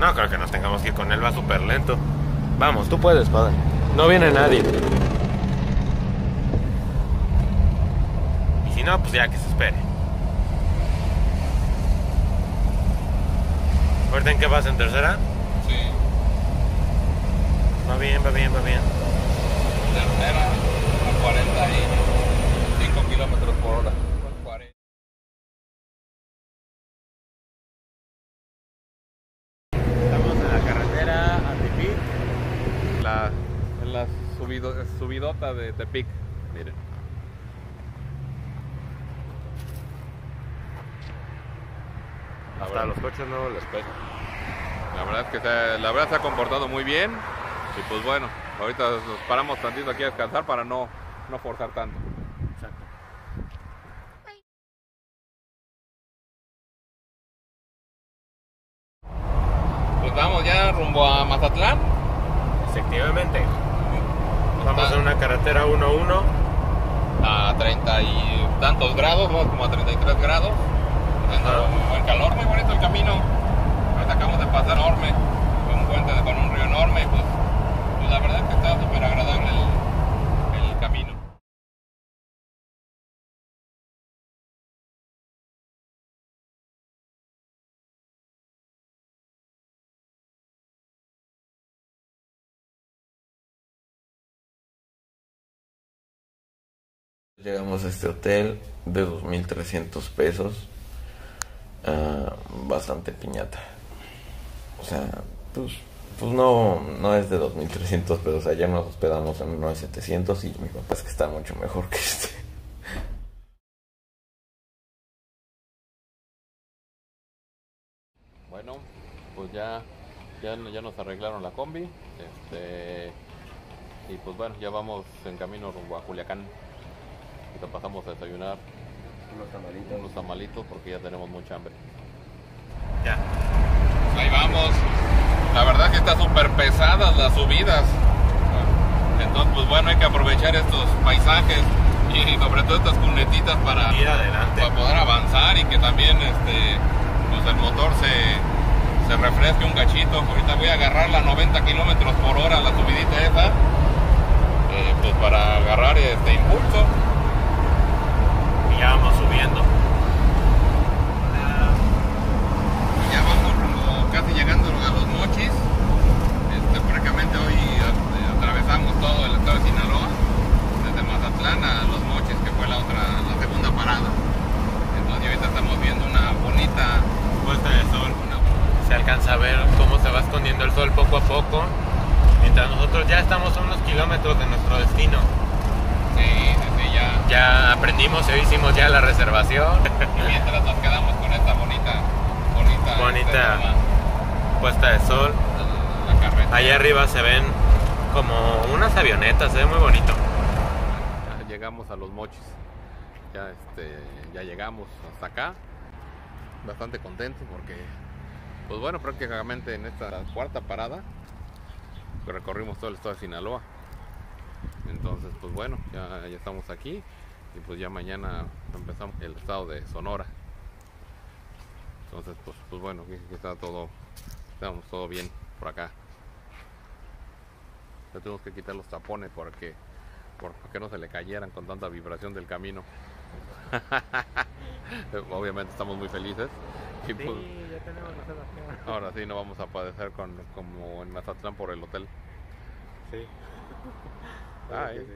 No creo que nos tengamos que ir con él, va súper lento. Vamos, tú puedes, padre. No viene nadie. Y si no, pues ya que se espere. ¿Ahorita en qué vas? ¿En tercera? Sí. Va bien, va bien, va bien. Tercera a 45 kilómetros por hora. 40. Estamos en la carretera a Tepic. La, en la subido, subidota de Tepic. Miren. Hasta los coches no les pega. La verdad es que se, la verdad se ha comportado muy bien. Y pues bueno, ahorita nos paramos tantito aquí a descansar para no, no forzar tanto. Exacto. Pues vamos ya rumbo a Mazatlán. Efectivamente. Vamos en una carretera 1-1. a 30 y tantos grados, ¿no? como a 33 grados. Haciendo Ajá. un buen calor, muy bonito el camino. Ahorita acabamos de pasar Orme, con un puente con un río enorme. y Pues, pues la verdad es que está súper agradable el, el camino. Llegamos a este hotel de 2.300 pesos. ah, bastante piñata. O sea, pues, pues no, no es de 2.300 pesos. Ayer nos hospedamos en uno de 700 y mi papá es que está mucho mejor que este. Bueno, pues ya, ya, ya nos arreglaron la combi. Este, y pues bueno, ya vamos en camino rumbo a Culiacán. Ahorita pasamos a desayunar unos tamalitos porque ya tenemos mucha hambre. Ya. Ahí vamos. La verdad que está súper pesadas las subidas. Entonces, pues bueno, hay que aprovechar estos paisajes y sobre todo estas cunetitas para, Ir adelante. para poder avanzar y que también este, pues el motor se, se refresque un cachito. Ahorita voy a agarrar la 90 kilómetros por hora, la subidita esa, eh, pues para agarrar este impulso. Y ya vamos subiendo. Ya vamos como casi llegando a los mochis. Este, prácticamente hoy eh, atravesamos todo el estado de Sinaloa, desde Mazatlán a los mochis, que fue la otra, la segunda parada. Entonces y ahorita estamos viendo una bonita Puesta de sol. una- Se alcanza a ver cómo se va escondiendo el sol poco a poco. Mientras nosotros ya estamos a unos kilómetros de nuestro destino. sí, sí, sí, ya. Ya aprendimos y hicimos ya la reservación. Y mientras nos quedamos con esta bonita, bonita, Bonita. este, toma, Puesta de sol. la. Allá arriba se ven como unas avionetas, se ve muy bonito. Ya llegamos a los mochis. Ya, este, ya llegamos hasta acá. Bastante contentos porque, pues bueno, prácticamente en esta cuarta parada recorrimos todo el estado de Sinaloa. Entonces, pues bueno, ya, estamos aquí y pues ya mañana empezamos el estado de Sonora. Entonces, pues, pues bueno, está todo, estamos todo bien por acá. Ya tenemos que quitar los tapones porque por para que no se le cayeran con tanta vibración del camino. Obviamente estamos muy felices. Y pues, ya tenemos reservación. ahora sí no vamos a padecer con, como en Mazatlán por el hotel. Sí. Ay,